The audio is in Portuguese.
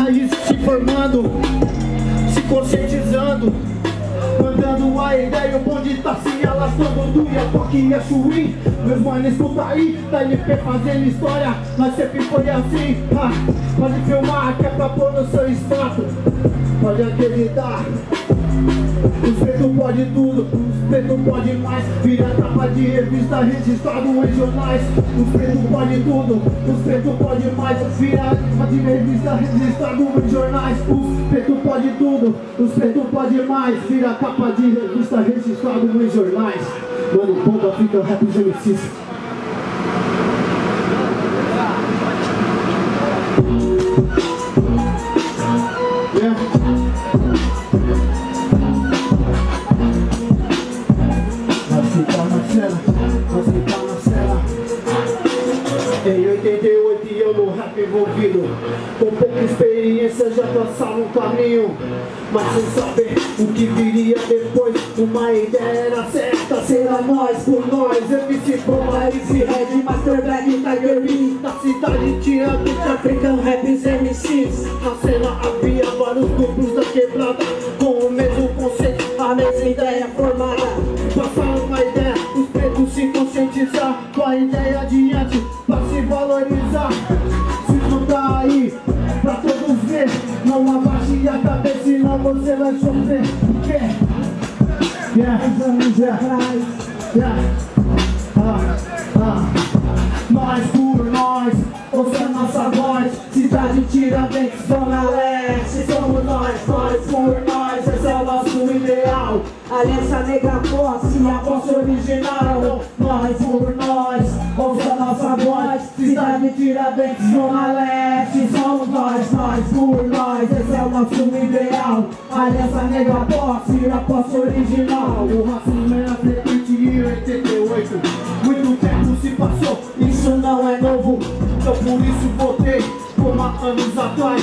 raiz se formando, se conscientizando Mandando a ideia, o bonde tá se alastrando do Iapoque e é Chuí Meus manos escuta aí, da LP fazendo história Nós sempre foi assim, ha, pode filmar que é pra pôr no seu status Pode acreditar. Os pode tudo, os pretos pode mais. Vira capa de revista registrado em jornais. Os pretos pode tudo, os pretos pode mais. Vira capa de revista registrado em jornais. Os pretos pode tudo, os pretos pode mais. Vira capa de revista registrado em jornais. Mano, bomba fica rap de MCs envolvido. Com pouca experiência já traçava um caminho. Mas sem saber o que viria depois Uma ideia era certa, será nós por nós. MC Polaris e Red, Master Black, Tiger Lee Da cidade Tiradentes, African Raps MCs Na cena havia vários grupos da quebrada Com o mesmo conceito, a mesma ideia formada Não abaixe a cabeça senão você vai sofrer. Yeah, yeah, anos atrás Yeah, ah, ah. Nós por nós, ouça nossa voz. Cidade Tiradentes, Zona Leste Somos nós, nós Aliança Negra Posse, a posse original. Nós por nós, ouça nossa voz. Cidade Tiradentes, Zona Leste Somos nós, nós por nós. Esse é o nosso ideal. Aliança Negra Posse, a posse original. O racismo era frequente em 88 Muito tempo se passou, isso não é novo. Então por isso votei como há anos atrás